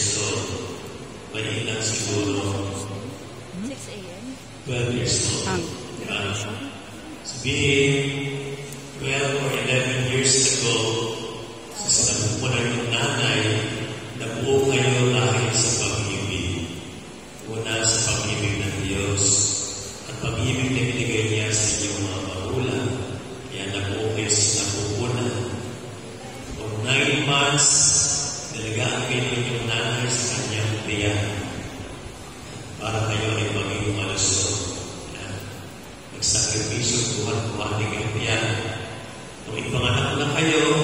years when he last rode off. 6 a.m. 12 years old. Um, yeah. So being 12 or 11 years ago, Para kayo ay maging malusog. Nagsakripisyo, buhat-buhat ng tiyan. Kung ipanganak na kayo,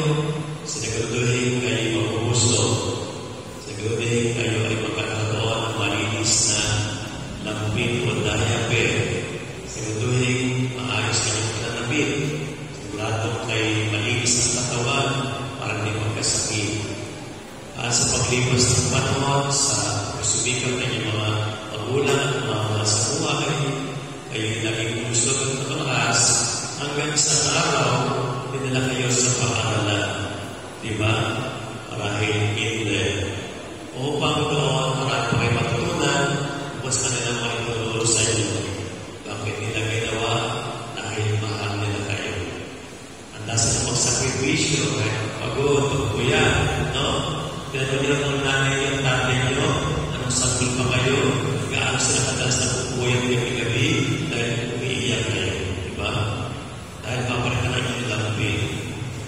na pupuyat gabi-gabi dahil umiiyak kayo, di ba? Dahil papalit na ng lampi.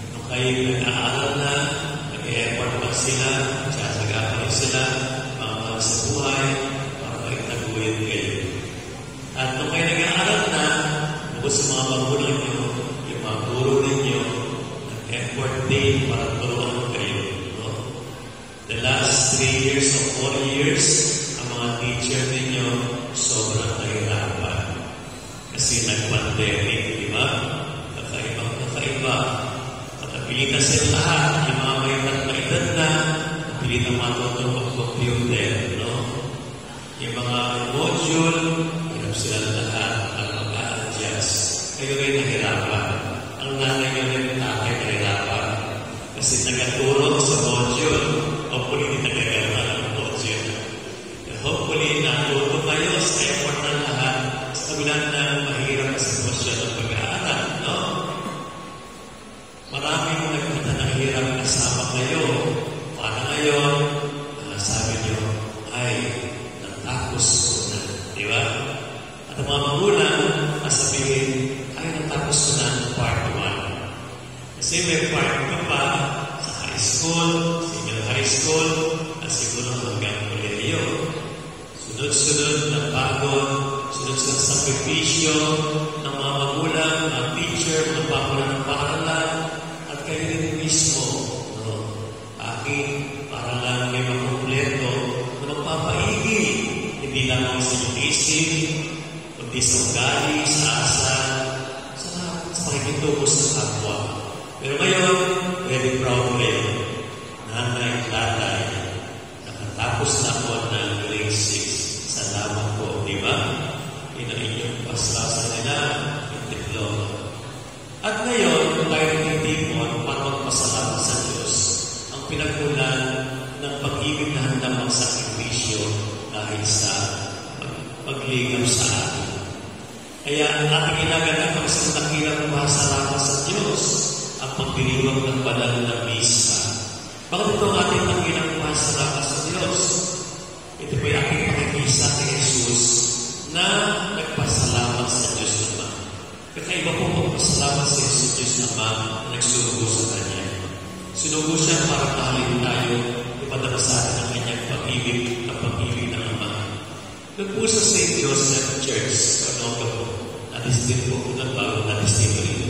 Nung kayo nag-aaral na, nag-e-effort pa sila, tsasaga pa sila, mga mahal sa buhay, para maitaguyod kayo. At nung kayo nag-aaral na, bukod sa mga magulang nyo, yung mga guro ninyo, nag-effort din para lahat, yung mga may edad na, napilitan matutong mag-computer, no? Yung mga module, hirap sila lahat ang mag-a-adjust. Kayo rin nahirapan. Ang nanay nyo rin tatay nahirapan. Kasi nagaturo sa module, hopefully hindi Kasi may part 2 pa sa high school, senior high school, at siguro hanggang kolehiyo. Sunod-sunod na pagod, sunod-sunod sa sakripisyo ng mga magulang, mga teacher, mga pamulan ng paaralan, at kayo rin mismo, no? aking paaralan may makumpleto na magpapaigi, hindi lamang sa inyong isip, kundi sa ugali, sa asa, sa, sa pakikitungo sa kapwa. Pero ngayon, very proud kayo. Nanay, tatay, nakatapos na ako ng grade 6. Salamat po, di ba? Yun ang inyong paslasan nila, yung diploma. At ngayon, kung tayo nagtitipon para magpasalamat sa Diyos, ang pinagkulan ng pag-ibig na handang magsakripisyo dahil sa pag- paglingap sa atin. Kaya ang ating inaganap ang isang dakilang pasalamat sa Diyos ang pagdiriwang ng banal na misa. Bakit ito ang ating dakilang pasalamat sa Diyos? Ito po yung aking pakikisa kay Jesus na nagpasalamat sa Diyos naman. Kakaiba po magpasalamat sa Diyos naman na nagsurugo sa Kanya. Sinugo siya para mahalin tayo, ipadala sa atin ang kanyang pag-ibig at pag-ibig ng Ama. Po sa St. Joseph Church, Kanoka po, natis din po po ng bago natis din.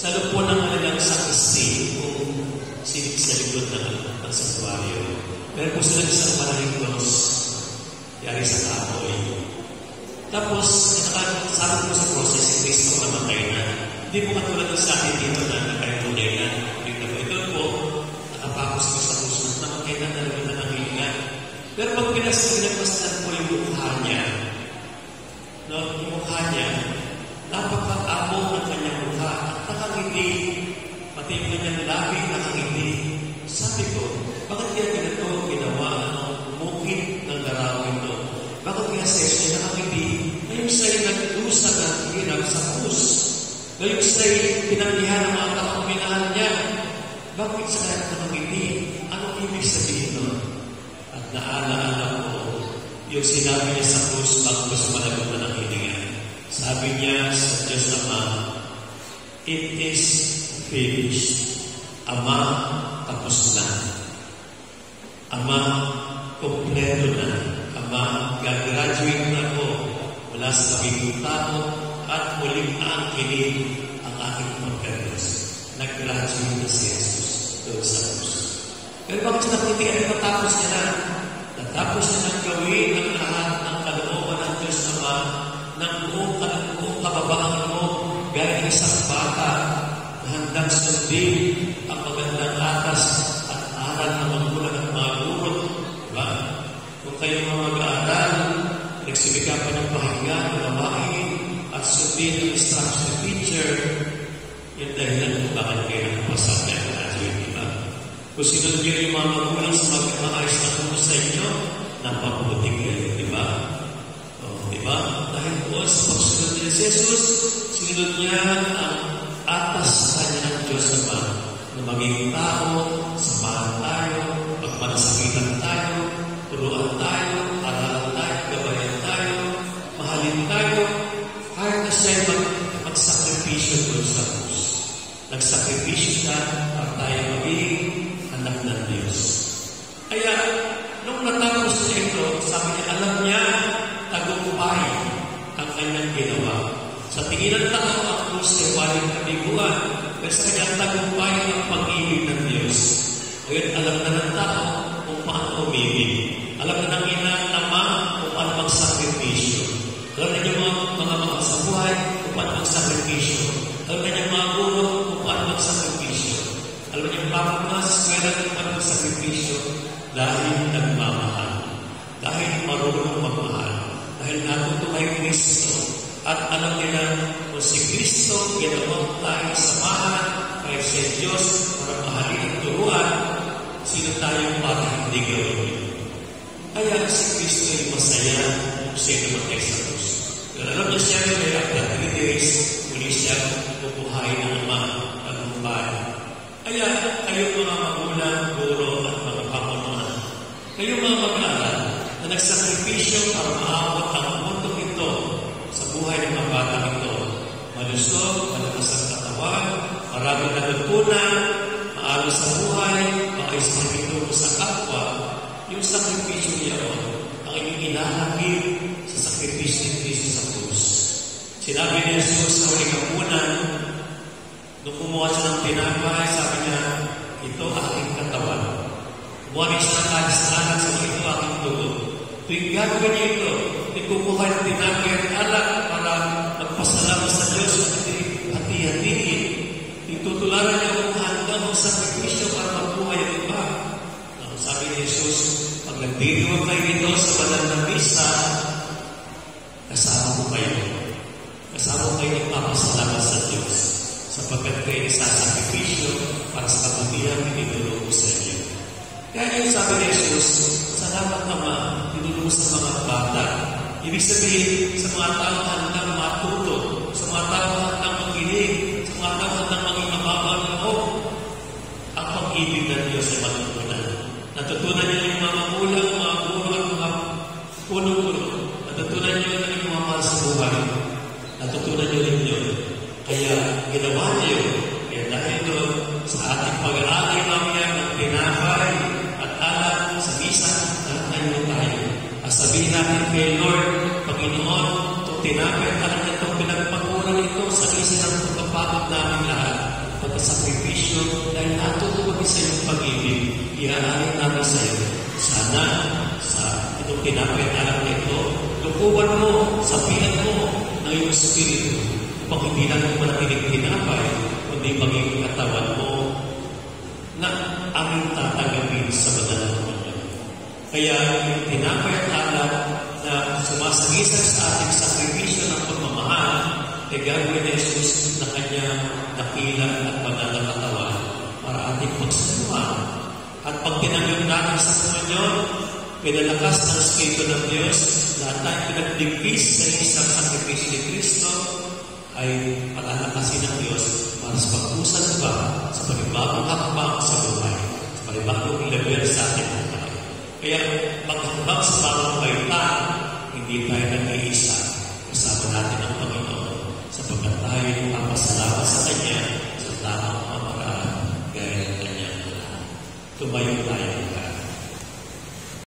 Sa loob po ng kanilang sakristi, kung sinig sa likod ng, ng santuario, meron po sila isang malaking cross, yari sa kahoy. Tapos, nakasabi po sa process, si Kristo namatay na. Hindi po katulad ng sa atin dito na nakaitulay na. Dito po, ito po, nakapakos ko sa puso na namatay na talaga na nangihinga. Pero pag pinagpasan po yung mukha niya, no, yung mukha niya, napakatapong ng kanyang mukha at nakangiti, pati yung kanyang labi nakangiti. Sabi ko, bakit kaya ganito ginawa? Ano, pagkasesyo niya nakakibig, ngayong siya'y nagdusa ng hirap sa krus. Ngayong siya'y pinanlihan ng mga taong minahal niya. Bakit sa kanya nakakibig? Anong ibig sabihin nun? At naalaala ko yung sinabi niya sa krus bago sa malagot na ng hininga. Sabi niya sa Diyos Ama, It is finished. Ama, tapos na. Ama, kompleto na. Ama, gagraduate na ako mula sa pagiging tao at muling aangkinin ang aking pagkakas. Nag-graduate na si Jesus doon sa krus. Pero bakit siya nakitigan? Natapos niya na. Natapos niya nang gawin ang lahat ng kalooban ng Diyos Ama ng buong, buong kababaan mo gaya ng isang bata na handang sundin ang magandang atas at aral ng magulang at mga guro. Diba? Kung kayo mga mag-aaral, nagsibikapan ng pahinga, gawain, at sundin ang instruction ng teacher, yung dahilan kung bakit kayo nakapasal na graduate, diba? Kung sinunod niyo yung mga magulang sa mga maayos na sa inyo, napabuti kayo, di ba? O, di ba? Dahil po sa pagsunod ni Jesus, sinunod niya ang atas sa kanya ng Diyos Ama na maging tao, samahan tayo, pagmanasakitan tayo, turuan tayo, aralan tayo, gabayan tayo, mahalin tayo, kahit na siya mag, magsakripisyo doon sa krus. Nagsakripisyo siya para tayo maging anak ng Diyos. Kaya, kanyang ginawa. Sa tingin ng tao, ang krus ay walang kabiguan, pero sa kanyang tagumpay ang pag-ibig ng Diyos. Ngayon, alam na ng tao kung paano umibig. Alam na ng ina at ama kung paano magsakripisyo. Alam na niyo mga, mga mga sa buhay kung paano magsakripisyo. Alam na niyo mga guro kung paano magsakripisyo. Alam niyo mga mga sa eskwela kung paano magsakripisyo dahil nagmamahal. Dahil marunong magmahal. Dahil natuto kay Kristo. At alam nila kung si Kristo ginawang tayo samahan kay si Diyos para mahalin at turuan, sino tayo para hindi gawin. Kaya si Kristo ay masaya kung siya namatay sa krus. Pero alam niya siya na after three days, muli siya bubuhay ng ama at lumpay. Kaya kayo mga magulang, guro at mga pamunuan, kayo mga mag-aaral na nagsakripisyo para maabot ang mundo sa buhay ng mga bata ito. Malusog, malakas ang katawan, marami na natutunan, maayos sa buhay, maayos na pinuno sa kapwa, yung sakripisyo niya ang inyong inahagip sa sakripisyo ni Kristo sa krus. Sinabi ni Jesus sa huling kapunan, nung kumuha siya ng tinapay, sabi niya, ito aking katawan. Kumuha siya ng kalis-alat sa ito aking dugo. Tuwing gagawin niya ito, ikukuha ng tinapay at alak para magpasalamat sa Diyos at hati-hatiin. Itutularan niya kung handa mo sakripisyo para mabuhay ang iba. Ang sabi ni Jesus, pag nagdiriwag kayo ito sa banal na misa, kasama ko kayo. Kasama ko kayo nagpapasalamat sa Diyos sapagkat kayo isasakripisyo para sa kabutihan na tinulong ko sa inyo. Kaya yung sabi ni Jesus, salamat naman, tinulong sa mga bata. Ibig sabihin, sa mga tao handang matuto, sa mga tao handang makinig, sa mga tao handang maging mababa ng loob, ang pag-ibig ng Diyos ay matutunan. Natutunan niyo yung mga magulang, mga guro mga puno-puno. Natutunan. Kaya ginawa niyo, kaya dahil doon sa ating pag-aalay mamaya ng tinapay at alam sa. At sabihin natin kay Lord, Panginoon, itong tinapay at alam niya itong pinagpagulan ito sa misa ng pagpapagod namin lahat pagkasakripisyo dahil natuto kami sa iyong pag-ibig. Iaalay namin sa iyo. Sana sa itong alam na ito, lukuban mo, sabihan mo ng iyong spirito upang hindi lang mo manatiling tinapay, kundi maging katawan mo na aming tatanggapin sa Panginoon. Kaya yung tinapay na sumasagisag sa ating sakripisyo ng pagmamahal ay gagawin ni Jesus na kanyang nakila at banal na katawan para ating magsaluhan. At pag tinanggap natin sa Panginoon, pinalakas ng Espiritu ng Diyos, lahat tayo pinagligpis sa isang sakripisyo ni Kristo, ay palalakasin ng Diyos para sa pagpusan pa sa panibagong hakbang sa buhay, sa panibagong level sa buhay. Kaya paghambang sa bagong kaitan, hindi tayo nag-iisa. Kasama natin ang Panginoon sapagkat tayo papasalamat sa Kanya sa tamang pamaraan gaya ng Kanyang Tumayo tayo.